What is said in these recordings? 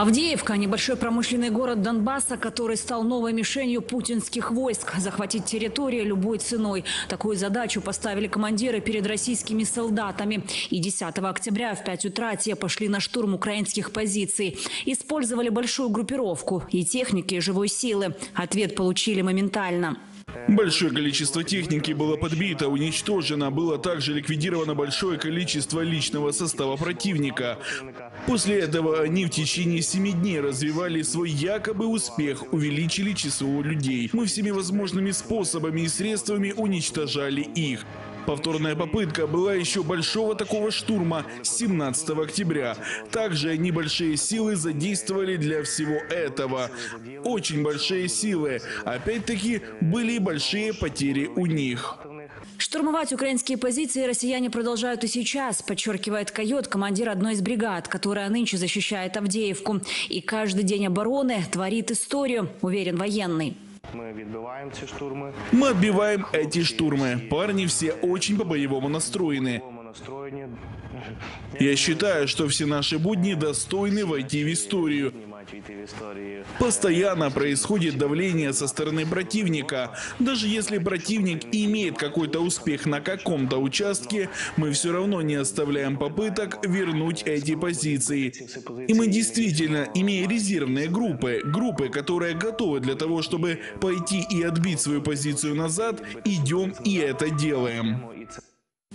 Авдеевка – небольшой промышленный город Донбасса, который стал новой мишенью путинских войск. Захватить территорию любой ценой. Такую задачу поставили командиры перед российскими солдатами. И 10 октября в 5 утра те пошли на штурм украинских позиций. Использовали большую группировку и техники, и живой силы. Ответ получили моментально. Большое количество техники было подбито, уничтожено. Было также ликвидировано большое количество личного состава противника. После этого они в течение семи дней развивали свой якобы успех, увеличили число людей. Мы всеми возможными способами и средствами уничтожали их. Повторная попытка была еще большого такого штурма 17 октября. Также небольшие силы задействовали для всего этого. Очень большие силы. Опять-таки были большие потери у них. Штурмовать украинские позиции россияне продолжают и сейчас, подчеркивает Койот, командир одной из бригад, которая нынче защищает Авдеевку. И каждый день обороны творит историю, уверен военный. Ми відбиваємо ці штурми. Мы отбиваем эти штурмы. Парни все очень по-боевому настроены. Ми настроєні Я считаю, что все наши будни достойны войти в историю. і мають війти в історію. Постоянно происходит давление со стороны противника. Даже если противник имеет какой-то успех на каком-то участке, мы все равно не оставляем попыток вернуть эти позиции. И мы действительно, имея резервные группы, группы, которые готовы для того, чтобы пойти и отбить свою позицию назад, идем и это делаем.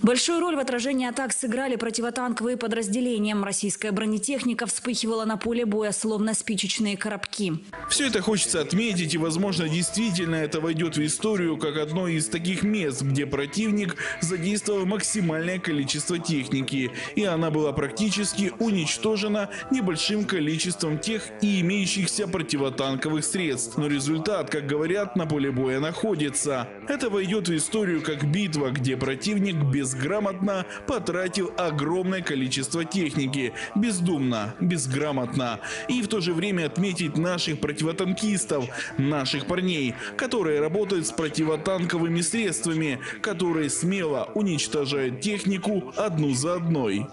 Большую роль в отражении атак сыграли противотанковые подразделения. Российская бронетехника вспыхивала на поле боя, словно спичечные коробки. Все это хочется отметить, и, возможно, действительно это войдет в историю как одно из таких мест, где противник задействовал максимальное количество техники, и она была практически уничтожена небольшим количеством тех и имеющихся противотанковых средств. Но результат, как говорят, на поле боя находится. Это войдет в историю как битва, где противник безграмотно потратил огромное количество техники. Бездумно, безграмотно. И в то же время отметить наших противотанкистов, наших парней, которые работают с противотанковыми средствами, которые смело уничтожают технику одну за одной.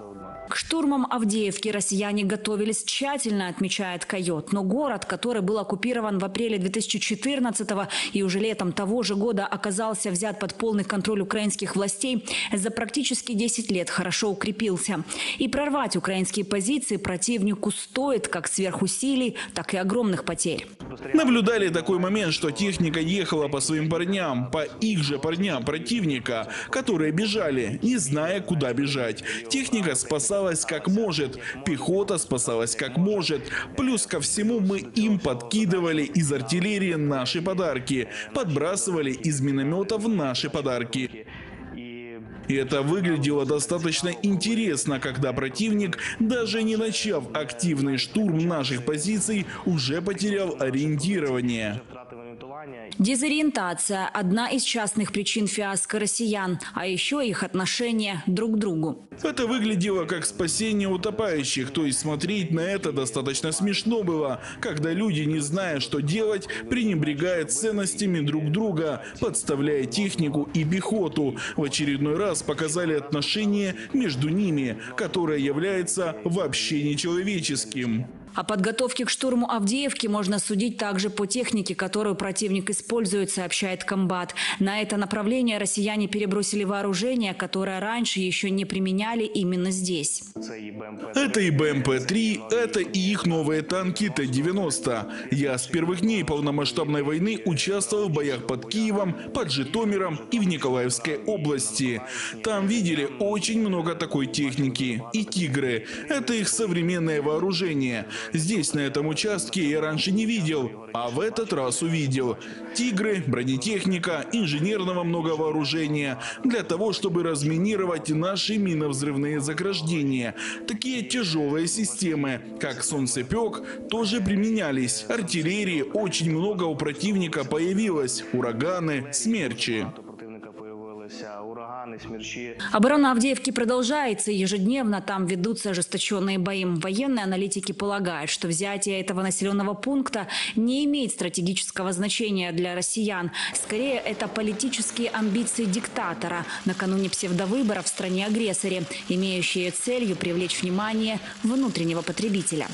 К штурмам Авдеевки россияне готовились тщательно, отмечает Койот. Но город, который был оккупирован в апреле 2014 и уже летом того же года оказался взят под полный контроль украинских властей, за практически 10 лет хорошо укрепился. И прорвать украинские позиции противнику стоит как сверхусилий, так и огромных потерь. Наблюдали такой момент, что техника ехала по своим парням, по их же парням противника, которые бежали, не зная, куда бежать. Техника спасалась как может, пехота спасалась как может. Плюс ко всему мы им подкидывали из артиллерии наши подарки, подбрасывали из минометов наши подарки. і И это выглядело достаточно интересно, когда противник, даже не начав активный штурм наших позиций, уже потерял ориентирование. втратив орієнтування. Дезориентация – одна из частных причин фиаско россиян, а еще их отношение друг к другу. Это выглядело как спасение утопающих, то есть смотреть на это достаточно смешно было, когда люди, не зная, что делать, пренебрегают ценностями друг друга, подставляя технику и пехоту. В очередной раз показали отношение между ними, которое является вообще нечеловеческим. О подготовке к штурму Авдеевки можно судить также по технике, которую противник использует, сообщает комбат. На это направление россияне перебросили вооружение, которое раньше еще не применяли именно здесь. Это и БМП-3, это и их новые танки Т-90. Я с первых дней полномасштабной войны участвовал в боях под Киевом, под Житомиром и в Николаевской области. Там видели очень много такой техники. И «Тигры» — это их современное вооружение. Здесь, на этом участке, я раньше не видел, а в этот раз увидел. «Тигры», бронетехника, инженерного много вооружения для того, чтобы разминировать наши миновзрывные заграждения. Такие тяжелые системы, как солнцепек, тоже применялись. Артиллерии очень много у противника появилось. Ураганы, смерчи. У противника появилися урагани, смерчі. Оборона Авдеевки продолжается. Ежедневно там ведутся ожесточенные бои. Военные аналитики полагают, что взятие этого населенного пункта не имеет стратегического значения для россиян. Скорее, это политические амбиции диктатора накануне псевдовыборов в стране-агрессоре, имеющие целью привлечь внимание внутреннего потребителя.